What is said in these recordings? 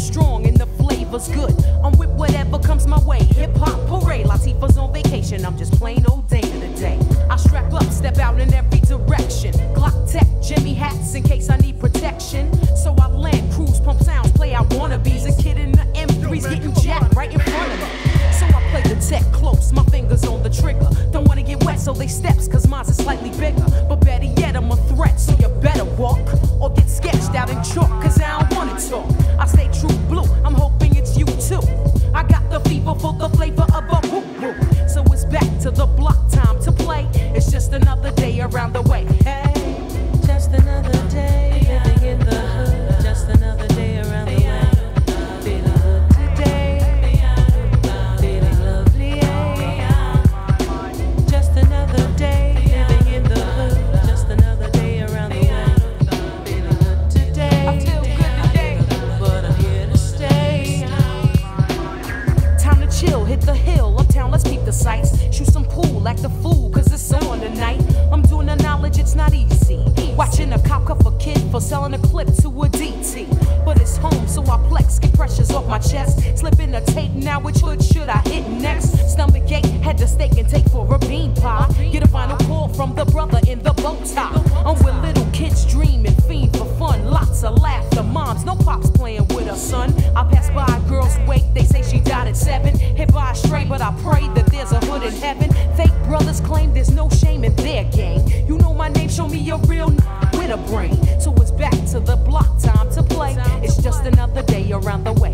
strong and the flavor's good. I'm with whatever comes my way. Hip hop parade, Latifah's on vacation. I'm just plain old day to day. I strap up, step out in every direction. Glock Tec, Jimmy hats in case I need protection. So I land, cruise, pump sounds, play out wannabes. A kid in the M3's getting jacked right in front of me. So I play the Tec close, my fingers on the trigger. Don't wanna get wet, so they steps, cause mine's is slightly bigger. But better for the hit the hill, uptown, let's peep the sights. Shoot some pool, act a fool, cause it's on tonight. I'm doing the knowledge, it's not easy. Watching a cop cuff a kid for selling a clip to a DT. But it's home, so I flex, get pressures off my chest. Slip in a tape, now which hood should I hit next? Stomach ache, head to Steak-n-Take for a bean pie. Get a final call from the brother in the bow tie. I'm with little kids dreaming, fiend for fun. Lots of laughter, moms, no pops playing with her son. A real with a brain. So it's back to the block, time to play. It's just another day around the way.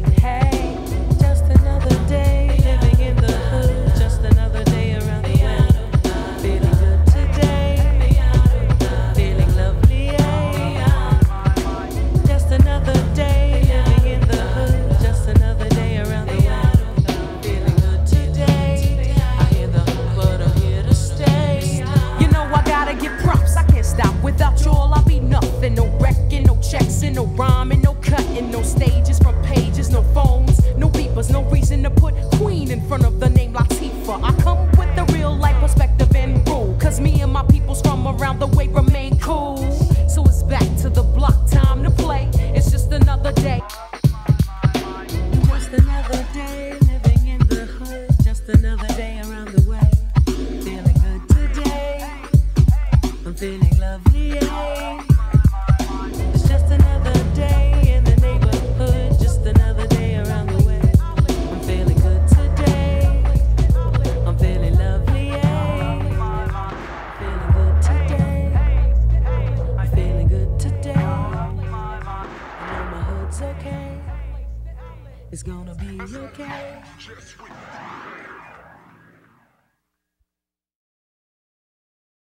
Feeling lovely. It's just another day in the neighborhood. Just another day around the way. I'm feeling good today. I'm feeling lovely. Feeling good today. I'm feeling good today. Know my hood's okay. It's gonna be okay.